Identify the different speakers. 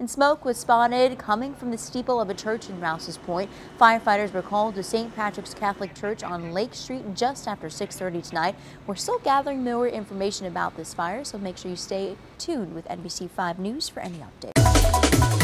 Speaker 1: And smoke was spotted coming from the steeple of a church in Rouses Point. Firefighters were called to St. Patrick's Catholic Church on Lake Street just after 6.30 tonight. We're still gathering more information about this fire, so make sure you stay tuned with NBC 5 News for any updates.